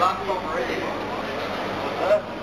lock song already. What's that?